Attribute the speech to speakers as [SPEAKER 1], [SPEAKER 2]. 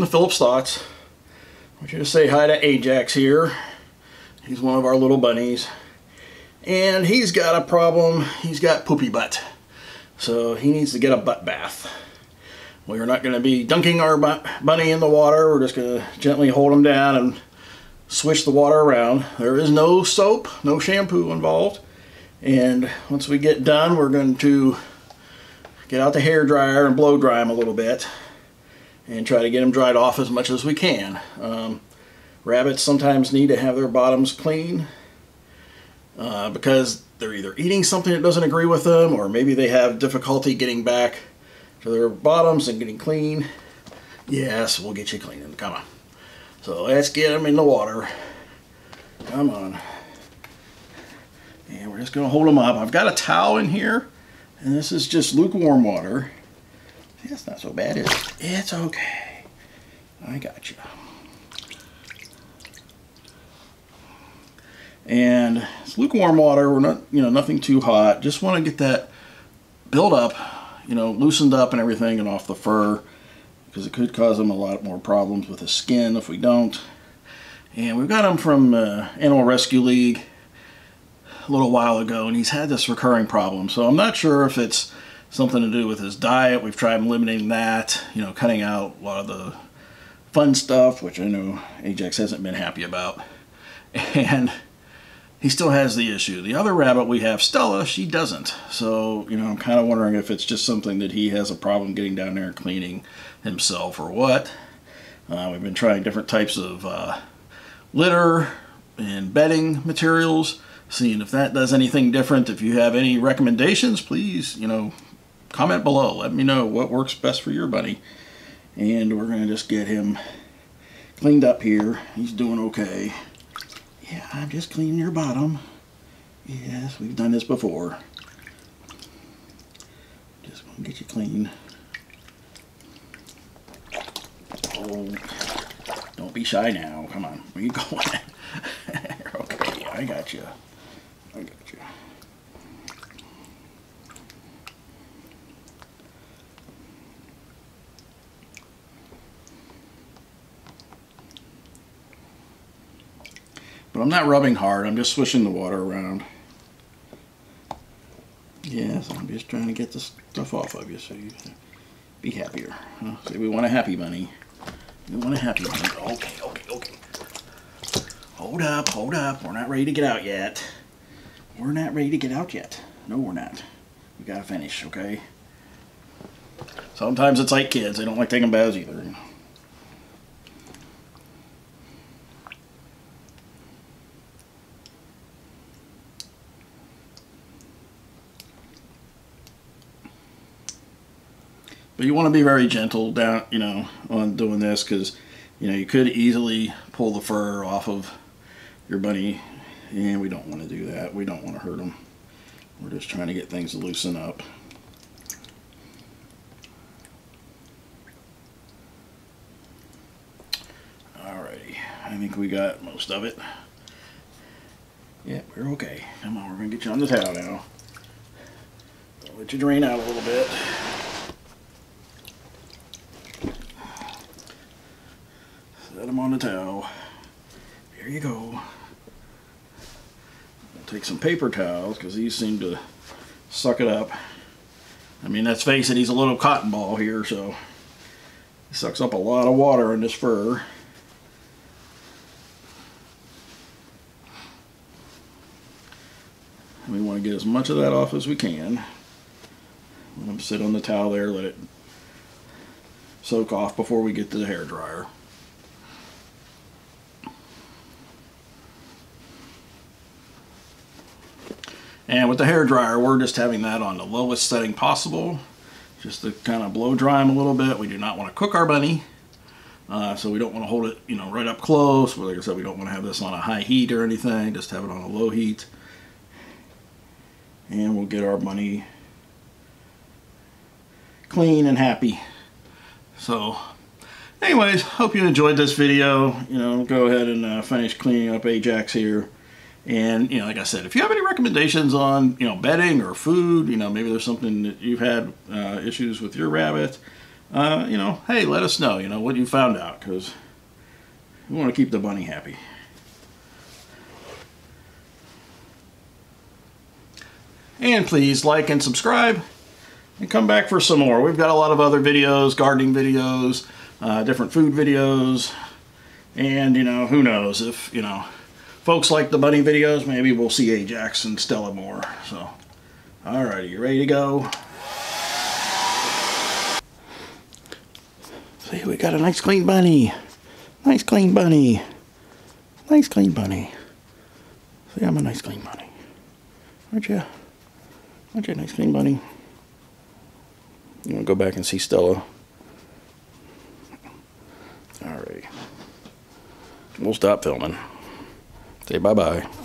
[SPEAKER 1] Welcome to Philip's Thoughts. I want you to say hi to Ajax here. He's one of our little bunnies. And he's got a problem. He's got poopy butt. So he needs to get a butt bath. We're not going to be dunking our bunny in the water. We're just going to gently hold him down and swish the water around. There is no soap, no shampoo involved. And once we get done, we're going to get out the hair dryer and blow dry him a little bit and try to get them dried off as much as we can. Um, rabbits sometimes need to have their bottoms clean uh, because they're either eating something that doesn't agree with them or maybe they have difficulty getting back to their bottoms and getting clean. Yes, we'll get you cleaning. Come on. So let's get them in the water. Come on. And we're just going to hold them up. I've got a towel in here, and this is just lukewarm water. That's not so bad, is it? It's okay. I got you. And it's lukewarm water. We're not, you know, nothing too hot. Just want to get that build up, you know, loosened up and everything and off the fur because it could cause them a lot more problems with the skin if we don't. And we've got him from uh, Animal Rescue League a little while ago, and he's had this recurring problem. So I'm not sure if it's something to do with his diet. We've tried eliminating that, you know, cutting out a lot of the fun stuff, which I know Ajax hasn't been happy about. And he still has the issue. The other rabbit we have, Stella, she doesn't. So, you know, I'm kind of wondering if it's just something that he has a problem getting down there and cleaning himself or what. Uh, we've been trying different types of uh, litter and bedding materials, seeing if that does anything different. If you have any recommendations, please, you know, comment below. Let me know what works best for your bunny. And we're going to just get him cleaned up here. He's doing okay. Yeah, I'm just cleaning your bottom. Yes, we've done this before. Just want to get you clean. Oh, don't be shy now. Come on, where you going? okay, I got you. I got you. But I'm not rubbing hard, I'm just swishing the water around. Yes, I'm just trying to get the stuff off of you so you can be happier. Huh? Say we want a happy bunny. We want a happy bunny. Okay, okay, okay. Hold up, hold up. We're not ready to get out yet. We're not ready to get out yet. No, we're not. We gotta finish, okay? Sometimes it's like kids. They don't like taking baths either. But you want to be very gentle down, you know, on doing this because, you know, you could easily pull the fur off of your bunny and we don't want to do that. We don't want to hurt them. We're just trying to get things to loosen up. Alrighty, I think we got most of it. Yeah, we're okay. Come on, we're going to get you on the towel now. Let you drain out a little bit. Set them on the towel. Here you go. Take some paper towels because these seem to suck it up. I mean, let's face it, he's a little cotton ball here, so he sucks up a lot of water in this fur. And we want to get as much of that off as we can. Let him sit on the towel there, let it soak off before we get to the hair dryer. And with the hair dryer, we're just having that on the lowest setting possible, just to kind of blow dry them a little bit. We do not want to cook our bunny, uh, so we don't want to hold it, you know, right up close. Like I said, we don't want to have this on a high heat or anything. Just have it on a low heat, and we'll get our bunny clean and happy. So, anyways, hope you enjoyed this video. You know, go ahead and uh, finish cleaning up Ajax here. And, you know, like I said, if you have any recommendations on, you know, bedding or food, you know, maybe there's something that you've had uh, issues with your rabbit, uh, you know, hey, let us know, you know, what you found out, because we want to keep the bunny happy. And please like and subscribe and come back for some more. We've got a lot of other videos, gardening videos, uh, different food videos, and, you know, who knows if, you know, folks like the bunny videos, maybe we'll see Ajax and Stella more. So, alrighty, you ready to go? See, we got a nice clean bunny. Nice clean bunny. Nice clean bunny. See, I'm a nice clean bunny. Aren't you? Aren't you a nice clean bunny? You want to go back and see Stella? Alright. We'll stop filming. Say bye-bye.